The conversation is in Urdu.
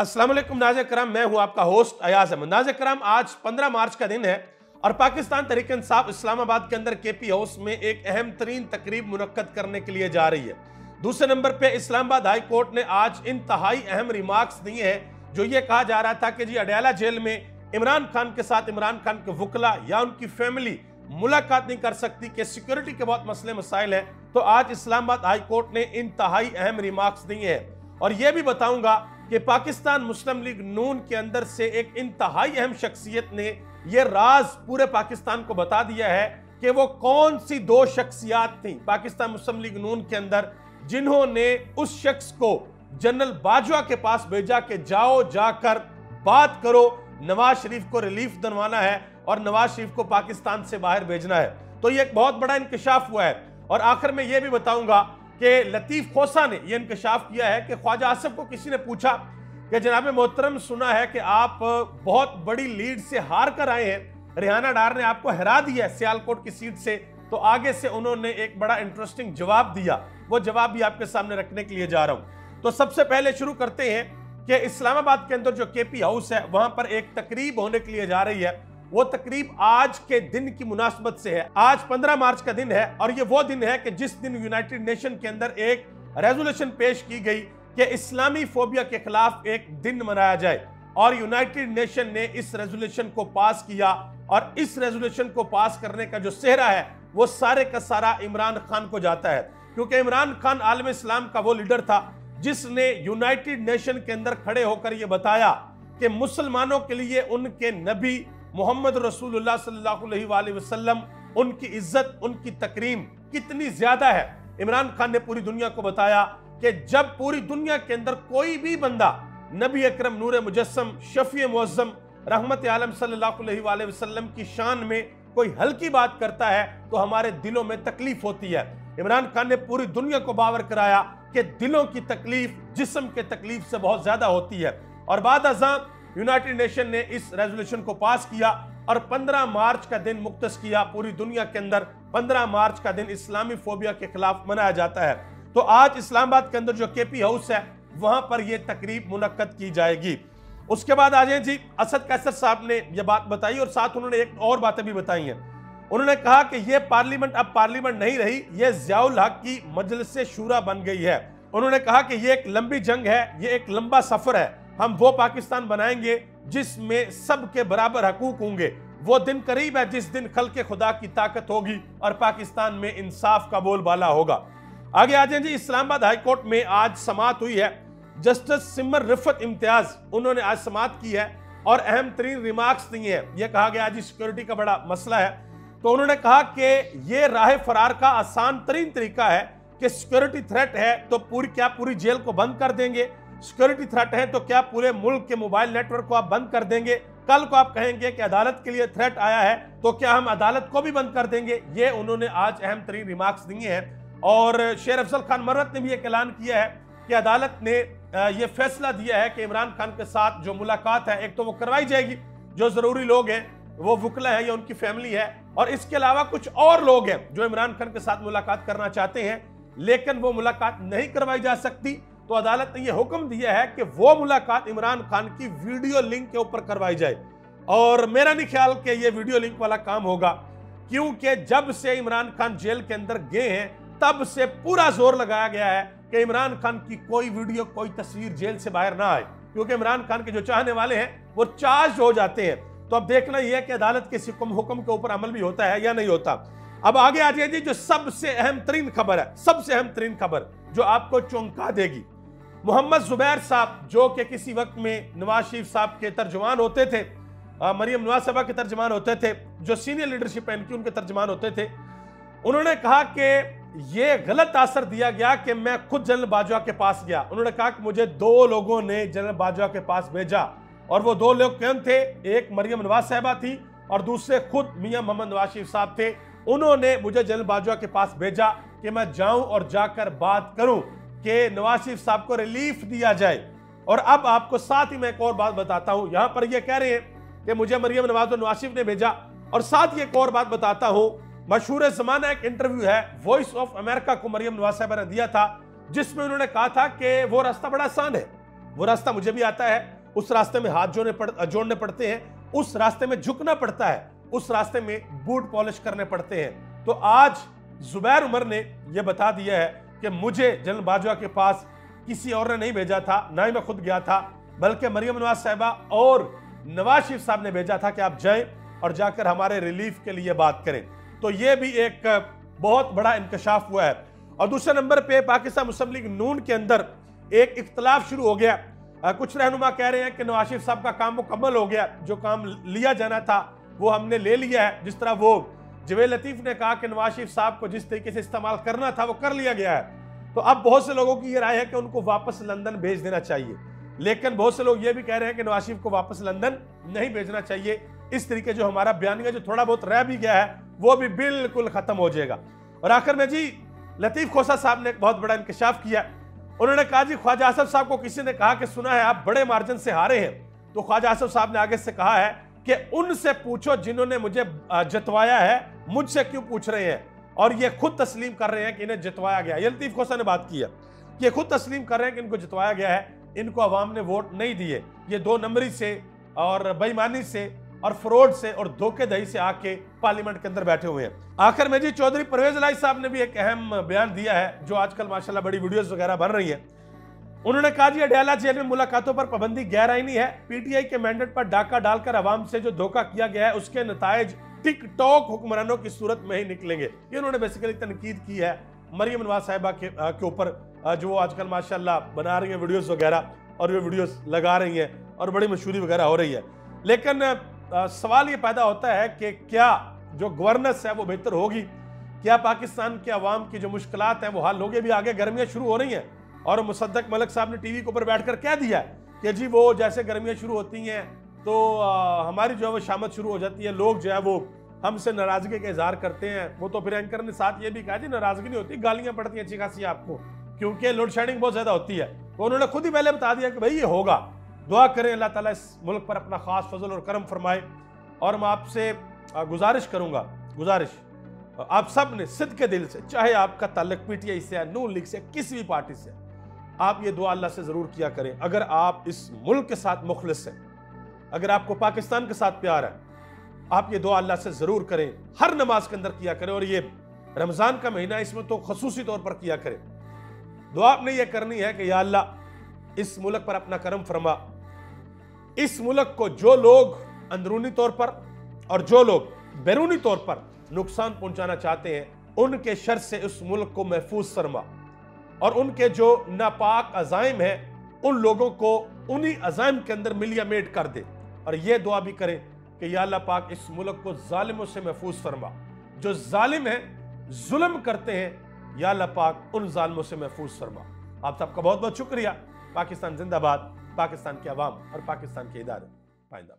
السلام علیکم، ناظر کرام، میں ہوں آپ کا ہوسٹ ایاز احمد۔ ناظر کرام، آج پندرہ مارچ کا دن ہے اور پاکستان تحریک انصاف اسلام آباد کے اندر کے پی ہاؤس میں ایک اہم ترین تقریب منعقد کرنے کے لیے جا رہی ہے۔ دوسرے نمبر پہ اسلام آباد ہائی کورٹ نے آج انتہائی اہم ریمارکس دیے ہیں، جو یہ کہا جا رہا تھا کہ جی اڈیالہ جیل میں عمران خان کے ساتھ، عمران خان کے وکلا یا ان کی فیملی ملاقات نہیں کر سکتی کہ سیکیورٹی کے بہت مسئلے مسائل ہیں، تو آج اسلام آباد ہائی کورٹ نے انتہائی اہم ریمارکس دیے ہیں۔ اور یہ بھی بتاؤں گا کہ پاکستان مسلم لیگ نون کے اندر سے ایک انتہائی اہم شخصیت نے یہ راز پورے پاکستان کو بتا دیا ہے کہ وہ کون سی دو شخصیات تھیں پاکستان مسلم لیگ نون کے اندر جنہوں نے اس شخص کو جنرل باجوہ کے پاس بھیجا کہ جاؤ جا کر بات کرو، نواز شریف کو ریلیف دنوانا ہے اور نواز شریف کو پاکستان سے باہر بھیجنا ہے۔ تو یہ ایک بہت بڑا انکشاف ہوا ہے۔ اور آخر میں یہ بھی بتاؤں گا کہ لطیف خوسا نے یہ انکشاف کیا ہے کہ خواجہ آصف کو کسی نے پوچھا کہ جناب محترم سنا ہے کہ آپ بہت بڑی لیڈ سے ہار کر آئے ہیں، ریحانہ ڈار نے آپ کو ہرا دیا ہے سیالکوٹ کی سیٹ سے، تو آگے سے انہوں نے ایک بڑا انٹرسٹنگ جواب دیا۔ وہ جواب بھی آپ کے سامنے رکھنے کے لیے جا رہا ہوں۔ تو سب سے پہلے شروع کرتے ہیں کہ اسلام آباد کے اندر جو کے پی ہاؤس ہے، وہاں پر ایک تقریب ہونے کے لیے جا رہی ہے۔ وہ تقریب آج کے دن کی مناسبت سے ہے۔ آج پندرہ مارچ کا دن ہے اور یہ وہ دن ہے کہ جس دن یونائٹڈ نیشن کے اندر ایک ریزولیشن پیش کی گئی کہ اسلامی فوبیا کے خلاف ایک دن منایا جائے اور یونائٹڈ نیشن نے اس ریزولیشن کو پاس کیا اور اس ریزولیشن کو پاس کرنے کا جو سہرہ ہے وہ سارے کا سارا عمران خان کو جاتا ہے۔ کیونکہ عمران خان عالم اسلام کا وہ لیڈر تھا جس نے یونائٹڈ نیشن کے اندر کھڑے ہو کر یہ بتایا کہ مسلمانوں کے لیے ان کے نبی محمد رسول اللہ صلی اللہ علیہ وآلہ وسلم، ان کی عزت، ان کی تکریم کتنی زیادہ ہے؟ عمران خان نے پوری دنیا کو بتایا کہ جب پوری دنیا کے اندر کوئی بھی بندہ نبی اکرم، نور مجسم، شفیع معظم، رحمت عالم صلی اللہ علیہ وآلہ وسلم کی شان میں کوئی ہلکی بات کرتا ہے تو ہمارے دلوں میں تکلیف ہوتی ہے۔ عمران خان نے پوری دنیا کو باور کرایا کہ دلوں کی تکلیف، جسم کے تکلیف سے بہت زیادہ ہوتی ہے۔ اور بعد ازاں یونائٹڈ نیشن نے اس ریزولیشن کو پاس کیا اور پندرہ مارچ کا دن مختص کیا، پوری دنیا کے اندر پندرہ مارچ کا دن اسلامی فوبیا کے خلاف منایا جاتا ہے۔ تو آج اسلام آباد کے اندر جو کے پی ہاؤس ہے، وہاں پر یہ تقریب منعقد کی جائے گی۔ اس کے بعد آجائیں جی اسد کیسر صاحب نے یہ بات بتائی اور ساتھ انہوں نے ایک اور باتیں بھی بتائی ہیں۔ انہوں نے کہا کہ یہ پارلیمنٹ اب پارلیمنٹ نہیں رہی، یہ ضیاء الحق کی مجلس شورا بن گئی ہے۔ انہوں نے کہا کہ یہ ایک لمبی جنگ ہے، یہ ایک لمبا سفر ہے۔ ہم وہ پاکستان بنائیں گے جس میں سب کے برابر حقوق ہوں گے۔ وہ دن قریب ہے جس دن خلق خدا کی طاقت ہوگی اور پاکستان میں انصاف کا بول بالا ہوگا۔ آگے آ جائیں جی اسلام آباد ہائی کورٹ میں آج سماعت ہوئی ہے۔ جسٹس سمر رفت امتیاز، انہوں نے آج سماعت کی ہے اور اہم ترین ریمارکس دی ہیں۔ یہ کہا گیا جی سیکورٹی کا بڑا مسئلہ ہے۔ تو انہوں نے کہا کہ یہ راہ فرار کا آسان ترین طریقہ ہے کہ سیکورٹی تھریٹ ہے تو پوری کیا پوری جیل کو بند کر دیں گے؟ سیکورٹی تھریٹ ہے تو کیا پورے ملک کے موبائل نیٹ ورک کو آپ بند کر دیں گے؟ کل کو آپ کہیں گے کہ عدالت کے لیے تھریٹ آیا ہے تو کیا ہم عدالت کو بھی بند کر دیں گے؟ یہ انہوں نے آج اہم ترین ریمارکس دیے ہیں۔ اور شیر افضل خان مرت نے بھی ایک اعلان کیا ہے کہ عدالت نے یہ فیصلہ دیا ہے کہ عمران خان کے ساتھ جو ملاقات ہے، ایک تو وہ کروائی جائے گی، جو ضروری لوگ ہیں، وہ وکلا ہے یا ان کی فیملی ہے، اور اس کے علاوہ کچھ اور لوگ ہیں جو عمران خان کے ساتھ ملاقات کرنا چاہتے ہیں، لیکن وہ ملاقات نہیں کروائی جا سکتی۔ تو عدالت نے یہ حکم دیا ہے کہ وہ ملاقات عمران خان کی ویڈیو لنک کے اوپر کروائی جائے۔ اور میرا نہیں خیال کہ یہ ویڈیو لنک والا کام ہوگا، کیونکہ جب سے عمران خان جیل کے اندر گئے ہیں، تب سے پورا زور لگایا گیا ہے کہ عمران خان کی کوئی ویڈیو، کوئی تصویر جیل سے باہر نہ آئے۔ کیونکہ عمران خان کے جو چاہنے والے ہیں، وہ چارج ہو جاتے ہیں۔ تو اب دیکھنا یہ ہے کہ عدالت کے حکم حکم کے اوپر عمل بھی ہوتا ہے یا نہیں ہوتا۔ اب آگے آ جائے جی جو سب سے اہم ترین خبر ہے، سب سے اہم ترین خبر جو آپ کو چونکا دے گی۔ محمد زبیر صاحب، جو کہ کسی وقت میں نواز شریف صاحب کے ترجمان ہوتے تھے مریم نواز صاحبہ کے ترجمان ہوتے تھے، جو سینئر لیڈرشپ ہے، ان کی ان کے ترجمان ہوتے تھے، انہوں نے کہا کہ یہ غلط اثر دیا گیا کہ میں خود جنرل باجوہ کے پاس گیا۔ انہوں نے کہا کہ مجھے دو لوگوں نے جنرل باجوہ کے پاس بھیجا اور وہ دو لوگ کون تھے؟ ایک مریم نواز صاحبہ تھی اور دوسرے خود میاں محمد نواز شریف صاحب تھے۔ انہوں نے مجھے جنرل باجوہ کے پاس بھیجا کہ میں جاؤں اور جا کر بات کروں۔ کہ نواز شریف صاحب کو ریلیف دیا جائے۔ اور اب آپ کو ساتھ ہی میں ایک اور بات بتاتا ہوں۔ یہاں پر یہ کہہ رہے ہیں کہ مجھے مریم نواز و نواز شریف نے بھیجا۔ اور ساتھ یہ ایک اور بات بتاتا ہوں۔ مشہور زمانہ ایک انٹرویو ہے۔ وائس آف امریکہ کو مریم نواز صاحبہ نے دیا تھا۔ جس میں انہوں نے کہا تھا کہ وہ راستہ بڑا آسان ہے۔ وہ راستہ مجھے بھی آتا ہے۔ اس راستے میں ہاتھ جوڑنے پڑتے ہیں۔ اس راستے میں جھکنا پڑتا ہے۔ اس راستے میں بوٹ پالش کرنے پڑتے ہیں۔ تو آج زبیر عمر نے یہ بتا دیا ہے کہ مجھے جنرل باجوہ کے پاس کسی اور نے نہیں بھیجا تھا، نہ ہی میں خود گیا تھا، بلکہ مریم نواز صاحبہ اور نواز شریف صاحب نے بھیجا تھا کہ آپ جائیں اور جا کر ہمارے ریلیف کے لیے بات کریں۔ تو یہ بھی ایک بہت بڑا انکشاف ہوا ہے۔ اور دوسرے نمبر پہ پاکستان مسلم لیگ نون کے اندر ایک اختلاف شروع ہو گیا۔ کچھ رہنما کہہ رہے ہیں کہ نواز شریف صاحب کا کام مکمل ہو گیا، جو کام لیا جانا تھا وہ ہم نے لے لیا ہے، جس طرح وہ جویل لطیف نے کہا کہ نواز شریف صاحب کو جس طریقے سے استعمال کرنا تھا وہ کر لیا گیا ہے۔ تو اب بہت سے لوگوں کی یہ رائے ہے کہ ان کو واپس لندن بھیج دینا چاہیے۔ لیکن بہت سے لوگ یہ بھی کہہ رہے ہیں کہ نواز شریف کو واپس لندن نہیں بھیجنا چاہیے۔ اس طریقے جو ہمارا بیانیہ جو تھوڑا بہت رہ بھی گیا ہے، وہ بھی بالکل ختم ہو جائے گا۔ اور آخر میں جی لطیف کھوسا صاحب نے ایک بہت بڑا انکشاف کیا۔ انہوں نے کہا جی خواجہ آصف صاحب کو کسی نے کہا کہ سنا ہے، آپ بڑے مارجن سے ہارے ہیں۔ تو خواجہ آصف صاحب نے آگے سے کہا ہے کہ ان سے پوچھو جنہوں نے مجھے جتوایا ہے، مجھ سے کیوں پوچھ رہے ہیں؟ اور یہ خود تسلیم کر رہے ہیں کہ انہیں جتوایا گیا یہ لطیف کھوسا نے بات کی ہے یہ خود تسلیم کر رہے ہیں کہ ان کو جتوایا گیا ہے۔ ان کو عوام نے ووٹ نہیں دیے۔ یہ دو نمبری سے اور بےمانی سے اور فروڈ سے اور دھوکے دہی سے آ کے پارلیمنٹ کے اندر بیٹھے ہوئے ہیں۔ آخر میں جی چودھری پرویز الہی صاحب نے بھی ایک اہم بیان دیا ہے، جو آج کل ماشاءاللہ بڑی ویڈیوز وغیرہ بن رہی ہیں۔ انہوں نے کہا جی اڈیالہ جیل میں ملاقاتوں پر پابندی غیر آئینی ہے۔ پی ٹی آئی کے مینڈٹ پر ڈاکہ ڈال کر عوام سے جو دھوکہ کیا گیا ہے، اس کے نتائج ٹک ٹاک حکمرانوں کی صورت میں ہی نکلیں گے۔ یہ انہوں نے بیسیکلی تنقید کی ہے۔ مریم نواز صاحبہ کے اوپر جو آج کل ماشاءاللہ بنا رہی ہیں ویڈیوز وغیرہ اور وہ ویڈیوز لگا رہی ہیں اور بڑی مشہوری وغیرہ ہو رہی ہے۔ لیکن سوال یہ پیدا ہوتا ہے کہ کیا جو گورننس ہے وہ بہتر ہوگی؟ کیا پاکستان کے عوام کی جو مشکلات ہیں وہ حل ہوگی بھی آگے گرمیاں شروع ہو رہی ہیں۔ اور مصدق ملک صاحب نے ٹی وی کے اوپر بیٹھ کر کہہ دیا کہ جی وہ جیسے گرمیاں شروع ہوتی ہیں تو ہماری جو ہے وہ شامت شروع ہو جاتی ہے، لوگ جو ہے وہ ہم سے ناراضگی کا اظہار کرتے ہیں۔ وہ تو پھر اینکر نے ساتھ یہ بھی کہا جی ناراضگی نہیں ہوتی، گالیاں پڑتی ہیں، اچھی خاصی آپ کو۔ کیونکہ لوڈ شیڈنگ بہت زیادہ ہوتی ہے۔ تو انہوں نے خود ہی پہلے بتا دیا کہ بھائی یہ ہوگا۔ دعا کریں اللہ تعالیٰ اس ملک پر اپنا خاص فضل اور کرم فرمائے۔ اور میں آپ سے گزارش کروں گا، گزارش۔ آپ سب نے صد کے دل سے، چاہے آپ کا تعلق پی ٹی آئی سے نون لیگ سے کسی بھی پارٹی سے آپ یہ دعا اللہ سے ضرور کیا کریں۔ اگر آپ اس ملک کے ساتھ مخلص ہیں، اگر آپ کو پاکستان کے ساتھ پیار ہے، آپ یہ دعا اللہ سے ضرور کریں۔ ہر نماز کے اندر کیا کریں اور یہ رمضان کا مہینہ اس میں تو خصوصی طور پر کیا کریں۔ دعا آپ نے یہ کرنی ہے کہ یا اللہ، اس ملک پر اپنا کرم فرما۔ اس ملک کو جو لوگ اندرونی طور پر اور جو لوگ بیرونی طور پر نقصان پہنچانا چاہتے ہیں، ان کے شر سے اس ملک کو محفوظ فرما۔ اور ان کے جو ناپاک عزائم ہیں، ان لوگوں کو انہی عزائم کے اندر ملیا میٹ کر دے۔ اور یہ دعا بھی کریں کہ یا اللہ پاک اس ملک کو ظالموں سے محفوظ فرما۔ جو ظالم ہیں، ظلم کرتے ہیں، یا اللہ پاک ان ظالموں سے محفوظ فرما۔ آپ سب کا بہت بہت شکریہ۔ پاکستان زندہ باد، پاکستان کے عوام اور پاکستان کے ادارے۔ پائندہ